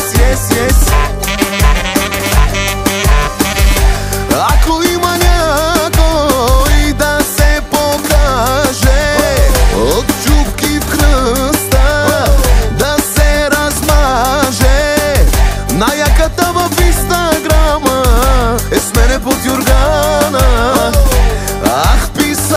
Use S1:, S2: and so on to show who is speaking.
S1: yes, yes, yes. Ако има някой да се покаже От чупки в кръста да се размаже Най-яката в инстаграма е с мене под юргана Ах,